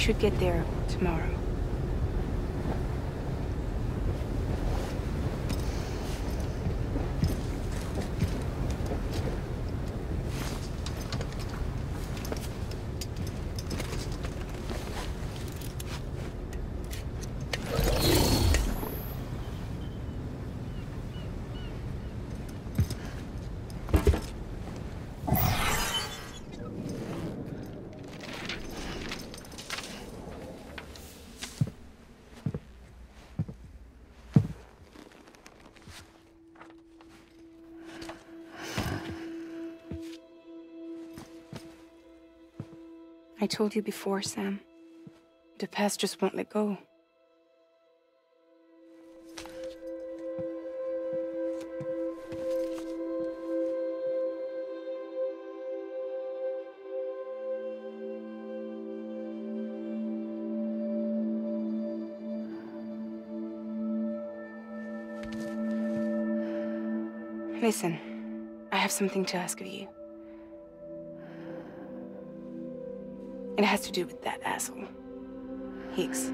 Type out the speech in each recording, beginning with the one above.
Should get there tomorrow. I told you before, Sam. The past just won't let go. Listen, I have something to ask of you. It has to do with that asshole. Higgs.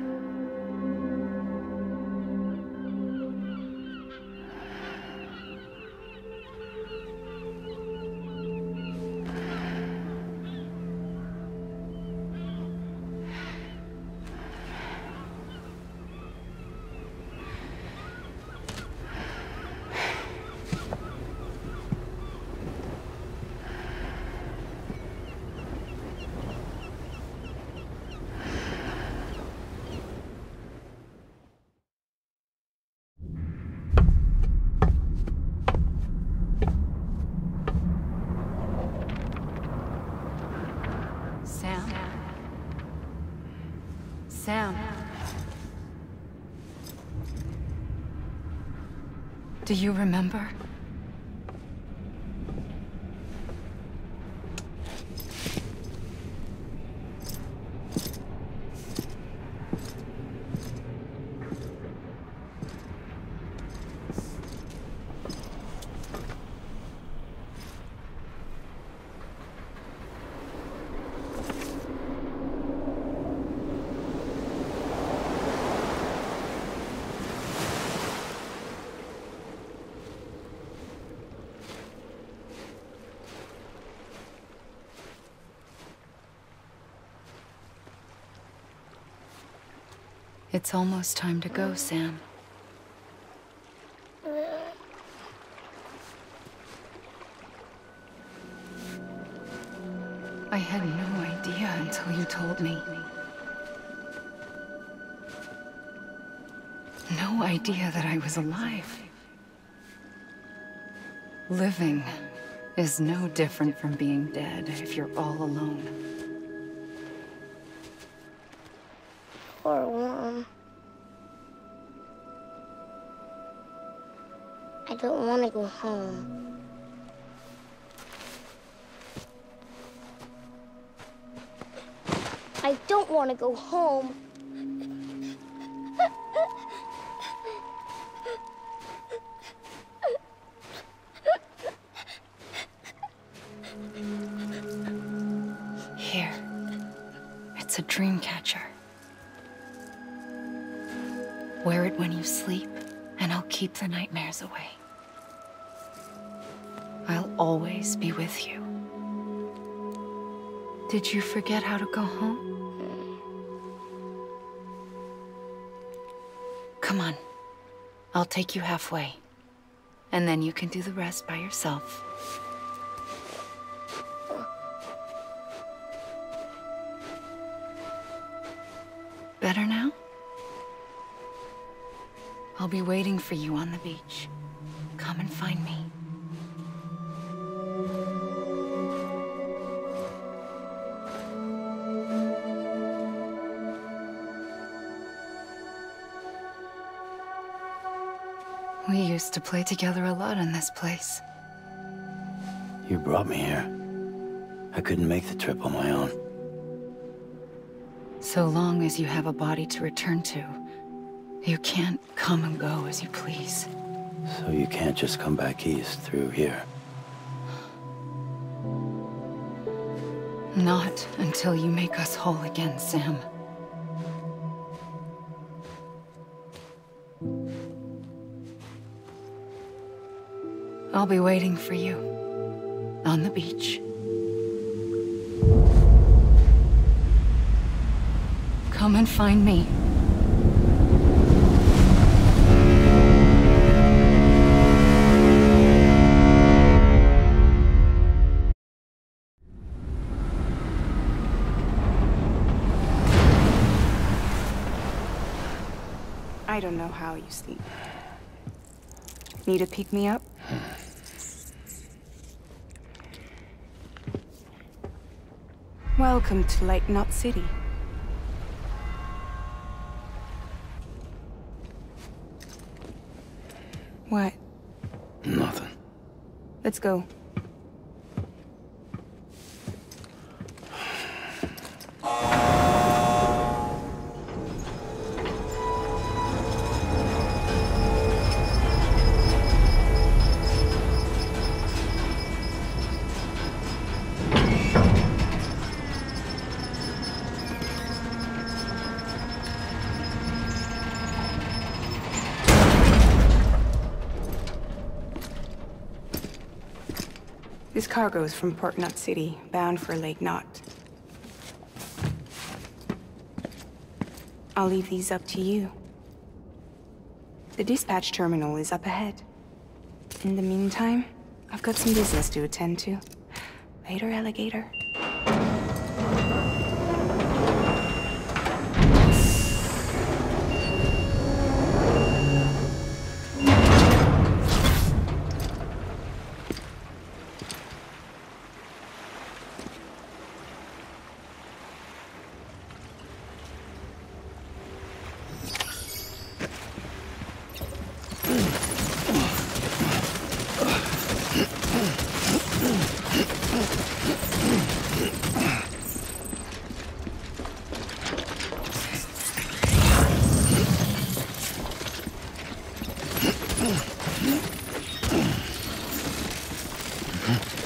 Do you remember? It's almost time to go, Sam. I had no idea until you told me. No idea that I was alive. Living is no different from being dead if you're all alone. I don't want to go home. Here. It's a dream catcher. Wear it when you sleep, and I'll keep the nightmares away. I'll always be with you. Did you forget how to go home? I'll take you halfway. And then you can do the rest by yourself. Better now? I'll be waiting for you on the beach. Play together a lot in this place. You brought me here. I couldn't make the trip on my own. So long as you have a body to return to, you can't come and go as you please. So you can't just come back east through here. Not until you make us whole again, Sam. I'll be waiting for you. On the beach. Come and find me. I don't know how you sleep. Need a pick me up? Welcome to Lake Knot City. What? Nothing. Let's go. Cargo is from Port Knot City, bound for Lake Knot. I'll leave these up to you. The dispatch terminal is up ahead. In the meantime, I've got some business to attend to. Later, alligator. Decontaminating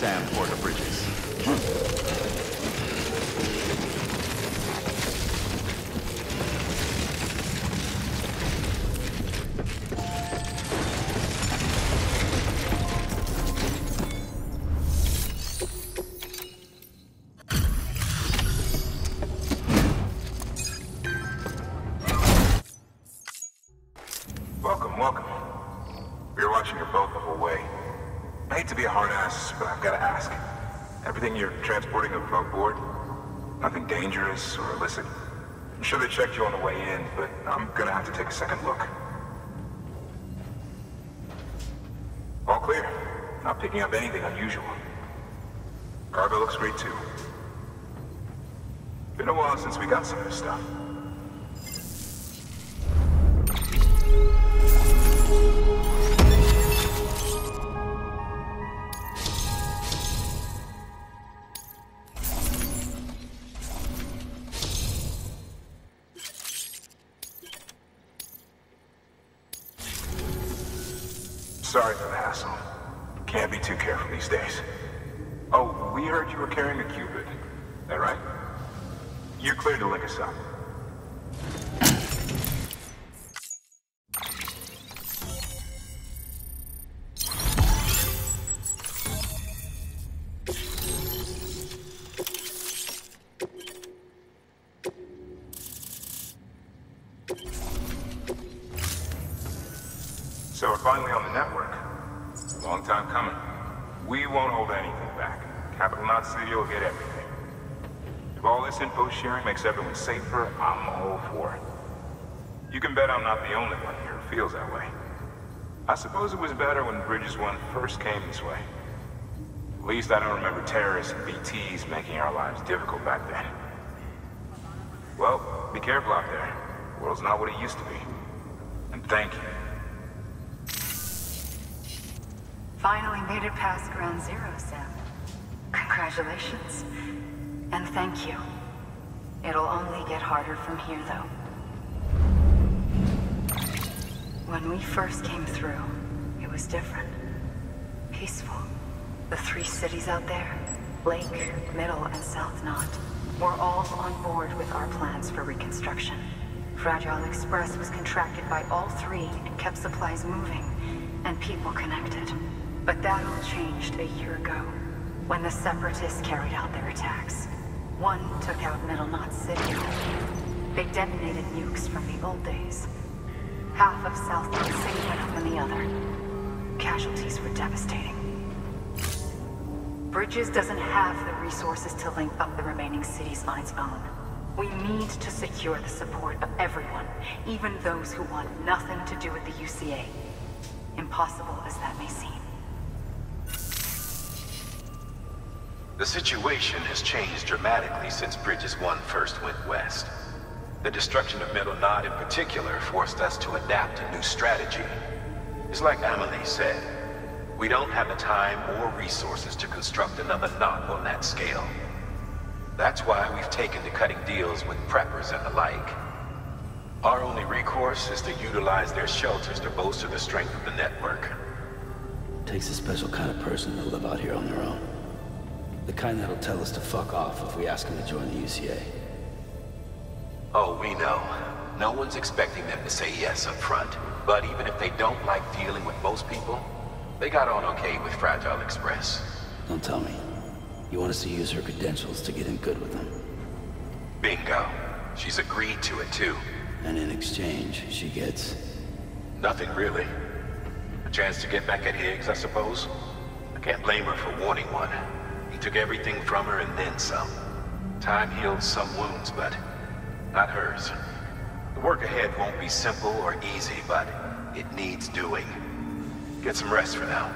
Sam Porter Bridges. Cargo looks great too. Been a while since we got some of this stuff. You're cleared to link us up. Sharing makes everyone safer, I'm all for it. You can bet I'm not the only one here who feels that way. I suppose it was better when Bridges 1 first came this way. At least I don't remember terrorists and BTs making our lives difficult back then. Well, be careful out there. The world's not what it used to be. And thank you. Finally made it past ground zero, Sam. Congratulations. And thank you. It'll only get harder from here, though. When we first came through, it was different. Peaceful. The three cities out there, Lake, Middle, and South Knot, were all on board with our plans for reconstruction. Fragile Express was contracted by all three and kept supplies moving, and people connected. But that all changed a year ago, when the Separatists carried out their attacks. One took out Middle Knot City. They detonated nukes from the old days. Half of South Knot City went up in the other. Casualties were devastating. Bridges doesn't have the resources to link up the remaining cities on its own. We need to secure the support of everyone, even those who want nothing to do with the UCA. Impossible as that may seem. The situation has changed dramatically since Bridges 1 first went west. The destruction of Middle Knot in particular forced us to adapt a new strategy. It's like Amelie said, we don't have the time or resources to construct another knot on that scale. That's why we've taken to cutting deals with preppers and the like. Our only recourse is to utilize their shelters to bolster the strength of the network. It Takes a special kind of person to live out here on their own. The kind that'll tell us to fuck off if we ask them to join the UCA. Oh, we know. No one's expecting them to say yes up front. But even if they don't like dealing with most people, they got on okay with Fragile Express. Don't tell me. You want us to use her credentials to get in good with them. Bingo. She's agreed to it too. And in exchange, she gets... Nothing really. A chance to get back at Higgs, I suppose? I can't blame her for wanting one. Took everything from her and then some. Time heals some wounds, but not hers. The work ahead won't be simple or easy, but it needs doing. Get some rest for now.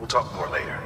We'll talk more later.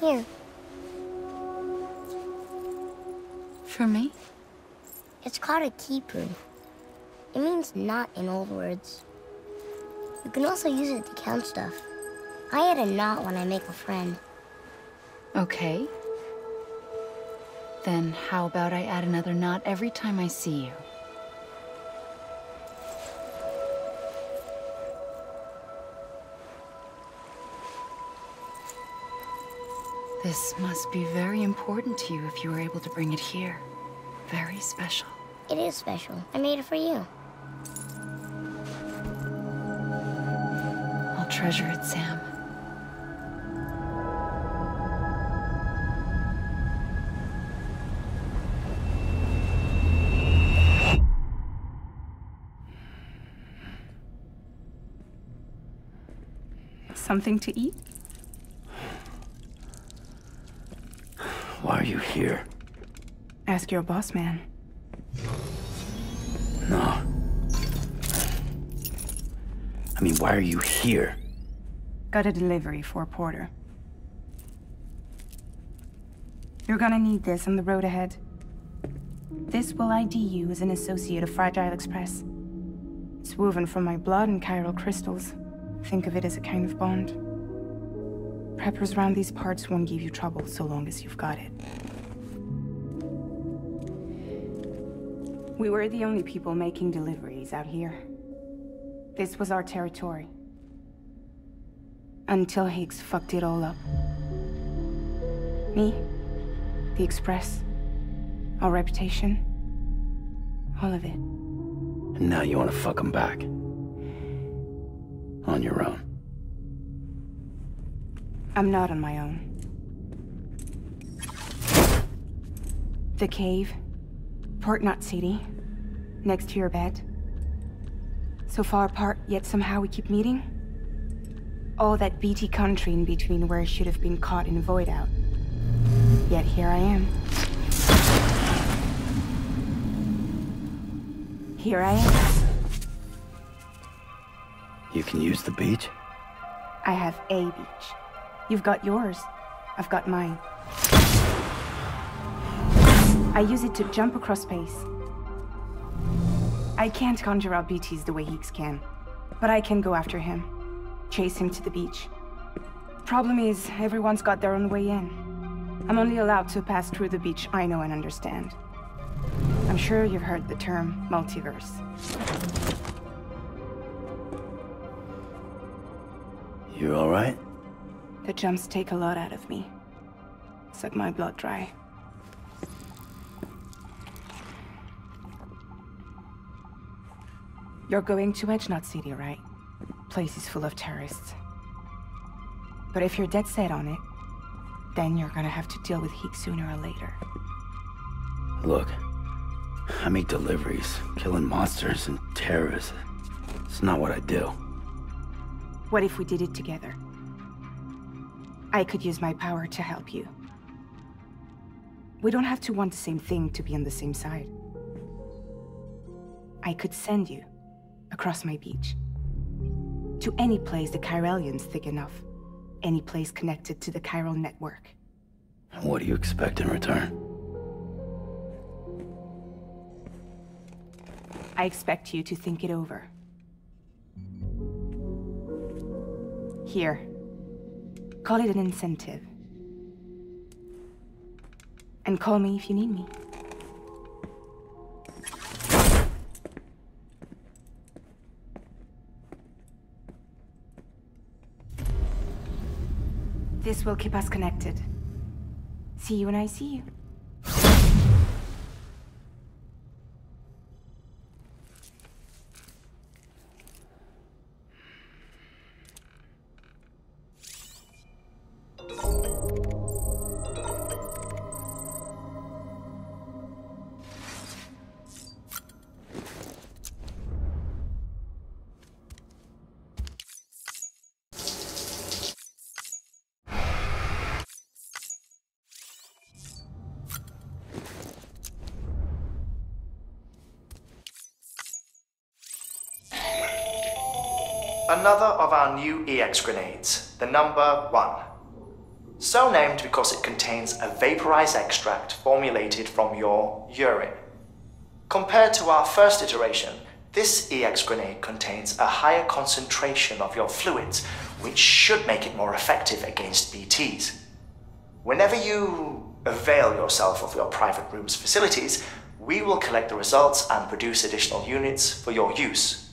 Here, For me? it's called a quipu. It means knot in old words. You can also use it to count stuff. I add a knot when I make a friend. Okay. Then how about I add another knot every time I see you? This must be very important to you if you were able to bring it here. Very special. It is special. I made it for you. I'll treasure it, Sam. Something to eat? Are you here? Ask your boss man. No. I mean, why are you here? Got a delivery for Porter. You're gonna need this on the road ahead. This will ID you as an associate of Fragile Express. It's woven from my blood and chiral crystals. Think of it as a kind of bond. Preppers around these parts won't give you trouble so long as you've got it. We were the only people making deliveries out here. This was our territory. Until Higgs fucked it all up. Me, the Express, our reputation, all of it. And now you want to fuck him back. On your own. I'm not on my own. The cave. Port Knot City. Next to your bed. So far apart, yet somehow we keep meeting? All that BT country in between where I should have been caught in a void out. Yet here I am. Here I am. You can use the beach? I have a beach. You've got yours. I've got mine. I use it to jump across space. I can't conjure up BTs the way Higgs can, but I can go after him. Chase him to the beach. Problem is, everyone's got their own way in. I'm only allowed to pass through the beach I know and understand. I'm sure you've heard the term multiverse. You alright? The jumps take a lot out of me. Suck my blood dry. You're going to Edge Knot City, right? Place is full of terrorists. But if you're dead set on it, then you're gonna have to deal with Higgs sooner or later. Look, I make deliveries, killing monsters and terrorists. It's not what I do. What if we did it together? I could use my power to help you. We don't have to want the same thing to be on the same side. I could send you across my beach. To any place the Chiralium's thick enough. Any place connected to the chiral network. And what do you expect in return? I expect you to think it over. Here. Call it an incentive. And call me if you need me. This will keep us connected. See you when I see you. New EX grenades, the number one. So named because it contains a vaporized extract formulated from your urine. Compared to our first iteration, this EX grenade contains a higher concentration of your fluids, which should make it more effective against BTs. Whenever you avail yourself of your private room's facilities, we will collect the results and produce additional units for your use.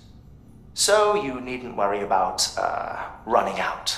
So you needn't worry about uh, running out.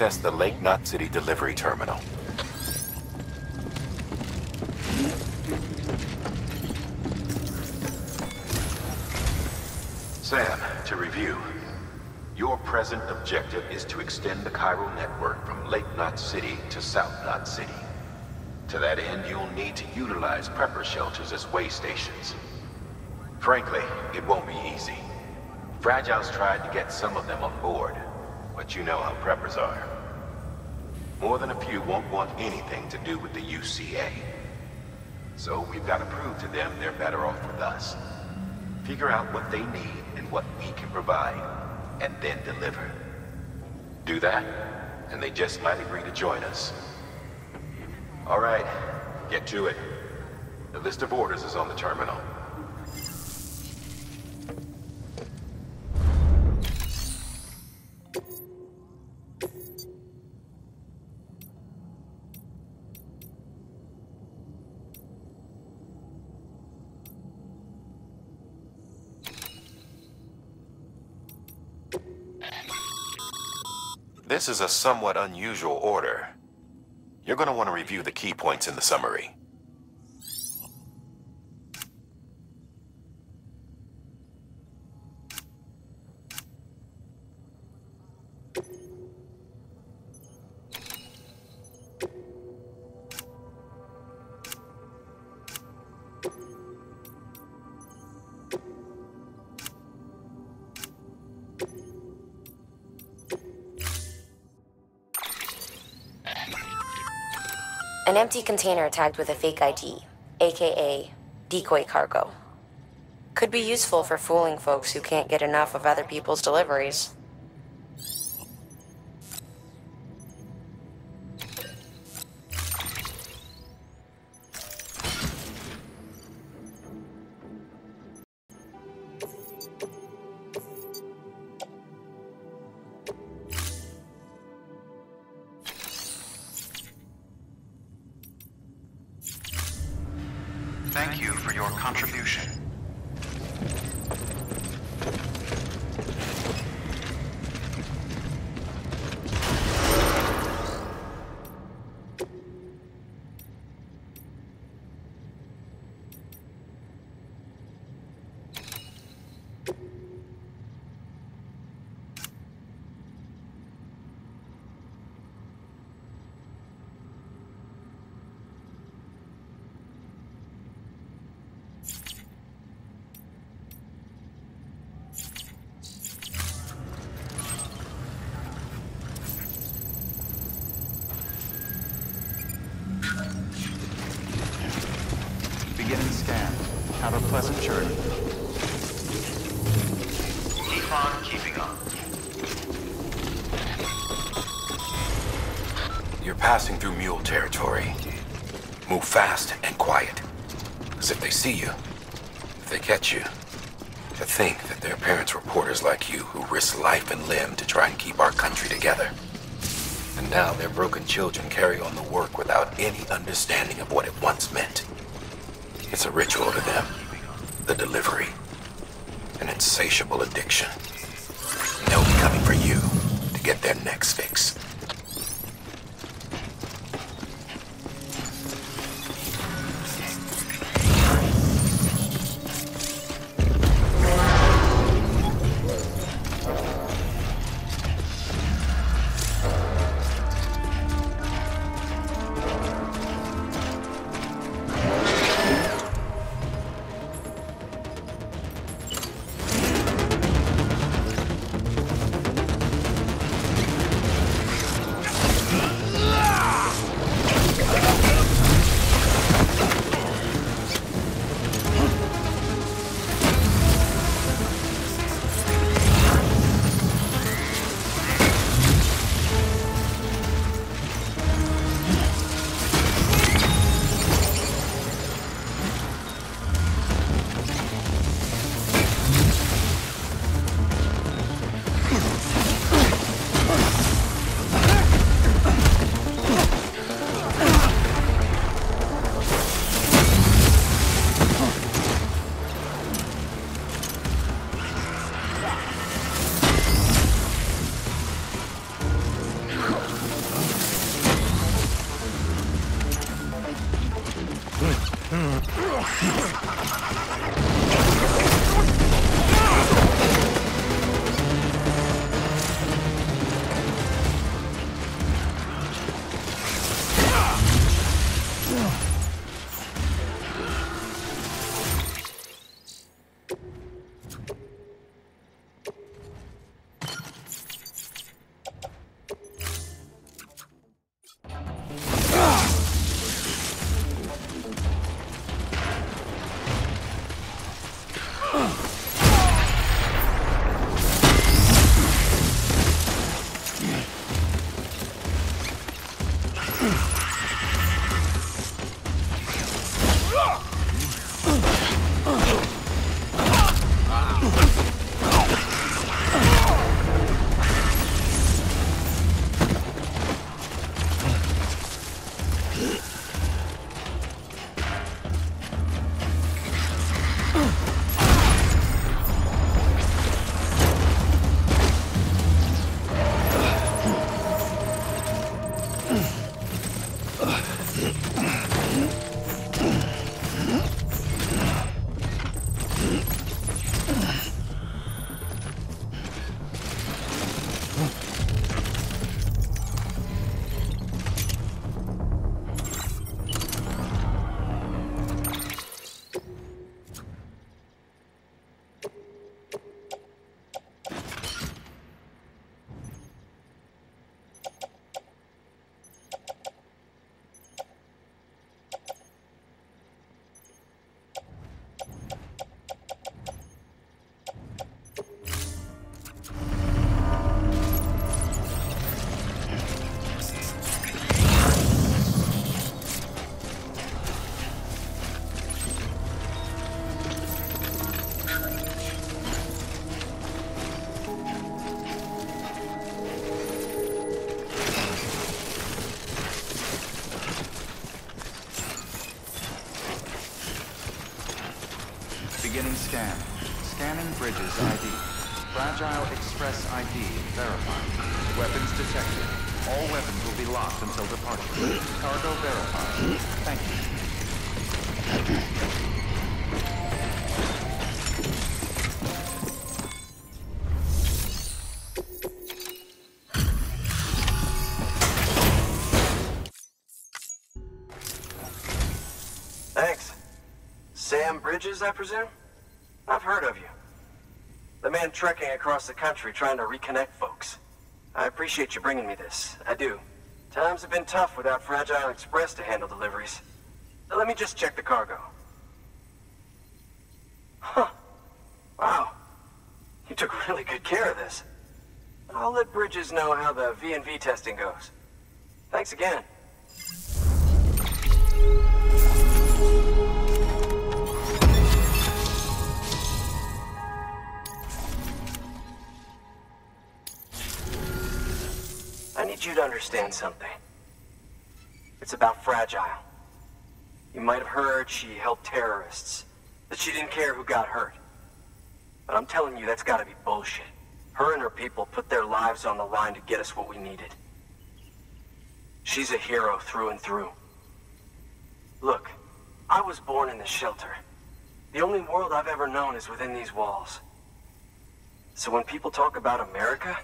access the Lake Knot City delivery terminal. Sam, to review. Your present objective is to extend the chiral network from Lake Knot City to South Knot City. To that end, you'll need to utilize prepper shelters as way stations. Frankly, it won't be easy. Fragile's tried to get some of them on board, but you know how preppers are. More than a few won't want anything to do with the UCA. So we've got to prove to them they're better off with us. Figure out what they need and what we can provide, and then deliver. Do that, and they just might agree to join us. All right, get to it. The list of orders is on the terminal. This is a somewhat unusual order. You're going to want to review the key points in the summary. Empty container tagged with a fake ID, aka decoy cargo. Could be useful for fooling folks who can't get enough of other people's deliveries. You're passing through mule territory. Move fast and quiet. As if they see you. If they catch you. To think that their parents were reporters like you who risk life and limb to try and keep our country together. And now their broken children carry on the work without any understanding of what it once meant. It's a ritual to them. The delivery. An insatiable addiction. And they'll be coming for you to get their next fix. Bridges ID. Fragile Express ID verified. Weapons detected. All weapons will be locked until departure. Cargo verified. Thank you. Thanks. Sam Bridges, I presume? I've heard of you. The man trekking across the country trying to reconnect folks. I appreciate you bringing me this. I do. Times have been tough without Fragile Express to handle deliveries. Let me just check the cargo. Huh. Wow. You took really good care of this. I'll let Bridges know how the V&V testing goes. Thanks again. I need you to understand something. It's about Fragile. You might have heard she helped terrorists, that she didn't care who got hurt. But I'm telling you, that's gotta be bullshit. Her and her people put their lives on the line to get us what we needed. She's a hero through and through. Look, I was born in this shelter. The only world I've ever known is within these walls. So when people talk about America,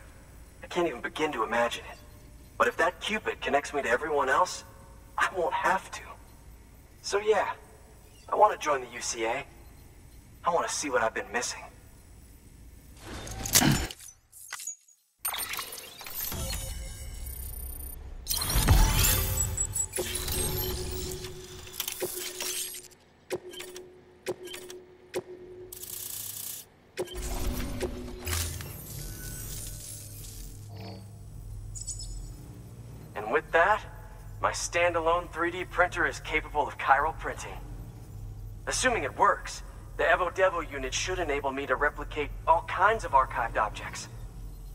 I can't even begin to imagine it. But if that Q-pid connects me to everyone else, I won't have to. So yeah, I want to join the UCA. I want to see what I've been missing. Standalone 3D printer is capable of chiral printing. Assuming it works, the Evo Devo unit should enable me to replicate all kinds of archived objects.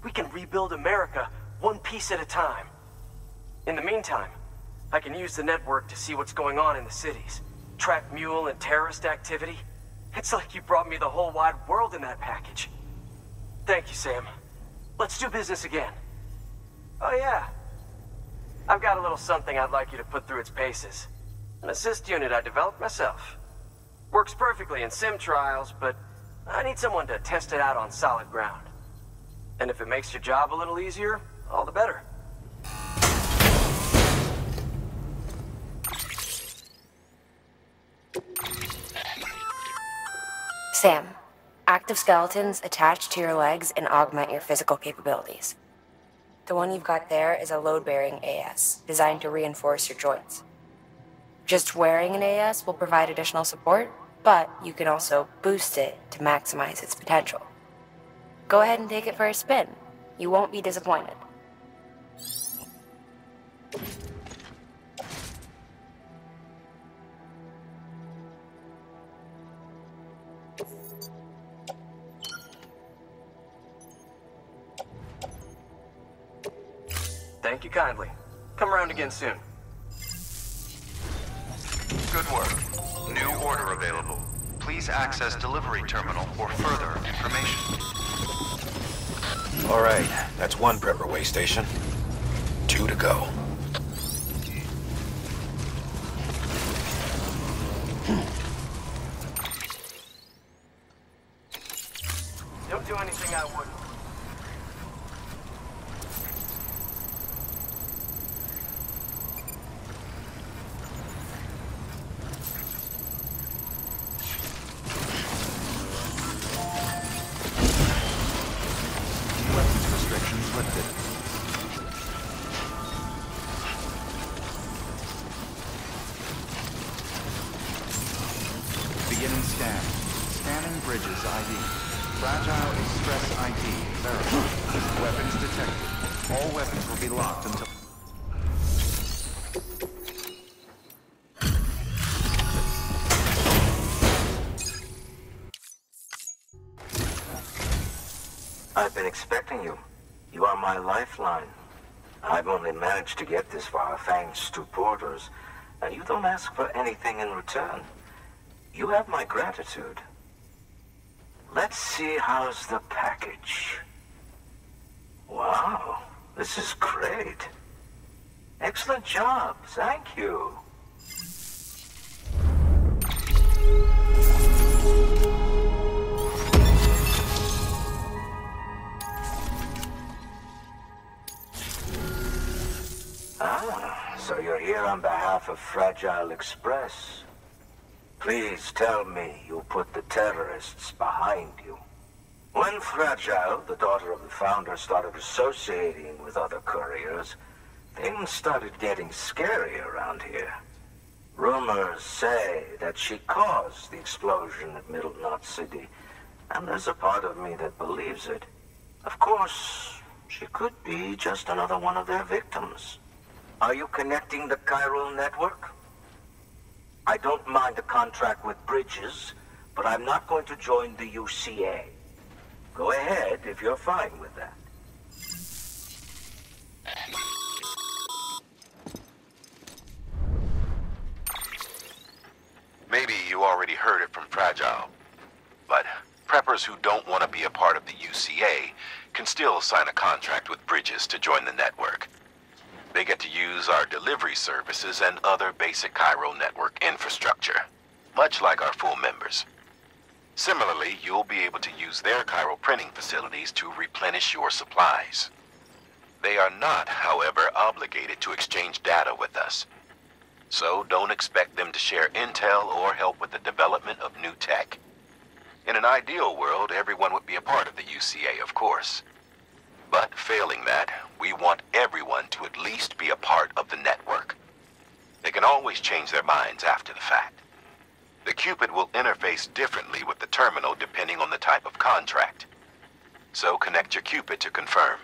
We can rebuild America one piece at a time. In the meantime, I can use the network to see what's going on in the cities, track mule and terrorist activity. It's like you brought me the whole wide world in that package. Thank you, Sam. Let's do business again. Oh yeah, I've got a little something I'd like you to put through its paces. An assist unit I developed myself. Works perfectly in sim trials, but I need someone to test it out on solid ground. And if it makes your job a little easier, all the better. Sam, active skeletons attach to your legs and augment your physical capabilities. The one you've got there is a load-bearing AS, designed to reinforce your joints. Just wearing an AS will provide additional support, but you can also boost it to maximize its potential. Go ahead and take it for a spin. You won't be disappointed. Thank you kindly. Come around again soon. Good work. New order available. Please access delivery terminal for further information. All right, that's one prepper way station. Two to go. Managed to get this far thanks to Porters, and you don't ask for anything in return. You have my gratitude. Let's see how's the package. Wow, this is great. Excellent job, thank you. Behalf of Fragile Express. Please tell me you put the terrorists behind you. When Fragile, the daughter of the founder, started associating with other couriers, things started getting scary around here. Rumors say that she caused the explosion at Middle Knot City, and there's a part of me that believes it. Of course, she could be just another one of their victims. Are you connecting the chiral network? I don't mind a contract with Bridges, but I'm not going to join the UCA. Go ahead if you're fine with that. Maybe you already heard it from Fragile. But preppers who don't want to be a part of the UCA can still sign a contract with Bridges to join the network. They get to use our delivery services and other basic chiral network infrastructure, much like our full members. Similarly, you'll be able to use their chiral printing facilities to replenish your supplies. They are not, however, obligated to exchange data with us. So don't expect them to share intel or help with the development of new tech. In an ideal world, everyone would be a part of the UCA, of course. But failing that, we want everyone to at least be a part of the network. They can always change their minds after the fact. The Q-pid will interface differently with the terminal depending on the type of contract. So connect your Q-pid to confirm.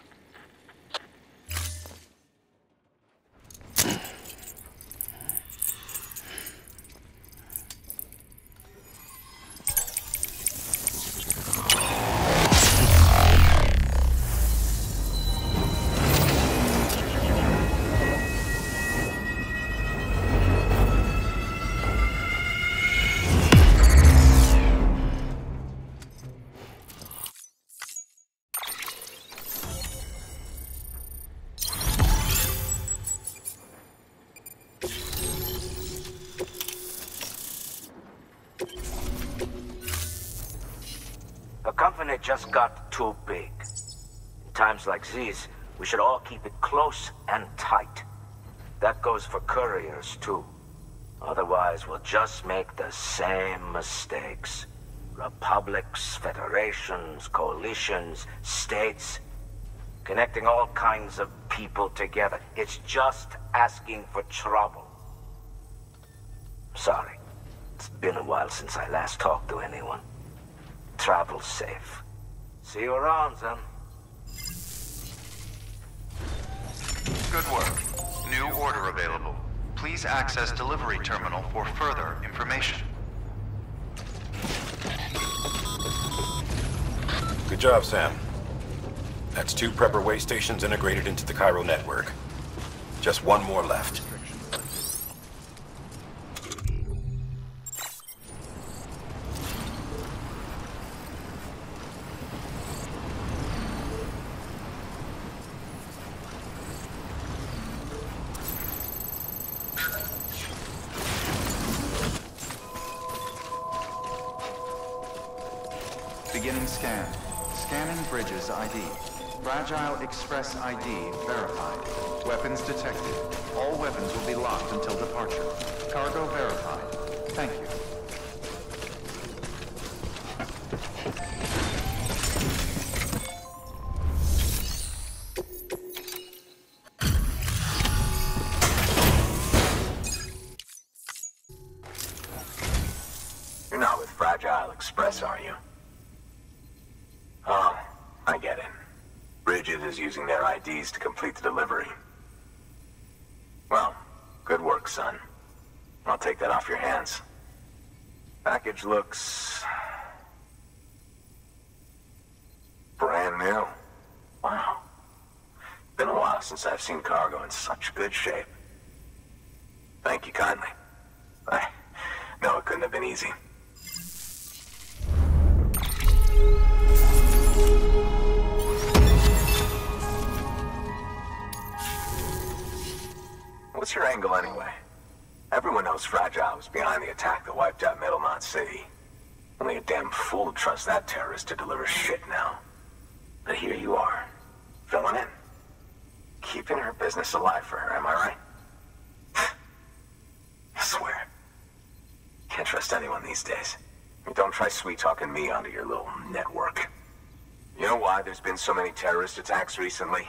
Like these, we should all keep it close and tight. That goes for couriers, too. Otherwise, we'll just make the same mistakes. Republics, federations, coalitions, states, connecting all kinds of people together. It's just asking for trouble. Sorry. It's been a while since I last talked to anyone. Travel safe. See you around, then. Good work. New order available. Please access delivery terminal for further information. Good job, Sam. That's two prepper way stations integrated into the chiral network. Just one more left. Express ID verified. Weapons detected. All weapons will be locked until departure. Cargo verified. Thank you. Looks... brand new. Wow. Been a while since I've seen cargo in such good shape. Thank you kindly. I know it couldn't have been easy. Trust that terrorist to deliver shit now. But here you are, filling in. Keeping her business alive for her, am I right? I swear. Can't trust anyone these days. Don't try sweet-talking me onto your little network. You know why there's been so many terrorist attacks recently?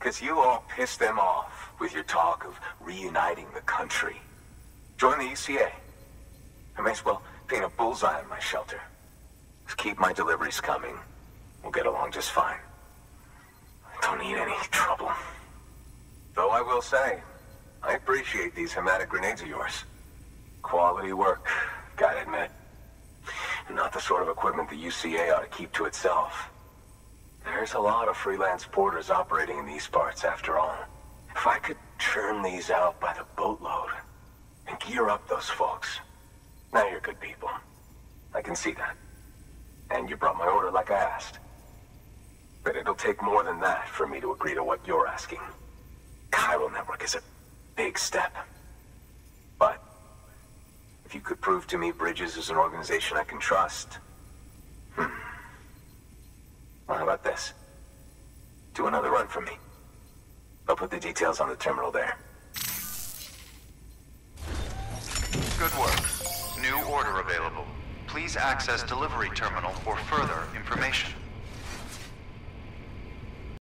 Because you all pissed them off with your talk of reuniting the country. Join the UCA. I may as well paint a bullseye on my shelter. Keep my deliveries coming. We'll get along just fine. I don't need any trouble. Though I will say, I appreciate these hematic grenades of yours. Quality work, gotta admit. Not the sort of equipment the UCA ought to keep to itself. There's a lot of freelance porters operating in these parts, after all. If I could churn these out by the boatload and gear up those folks. Now you're good people. I can see that. And you brought my order like I asked. But it'll take more than that for me to agree to what you're asking. Chiral Network is a big step. But if you could prove to me Bridges is an organization I can trust, hmm. Well, how about this? Do another run for me. I'll put the details on the terminal there. Good work. New order available. Please access delivery terminal for further information.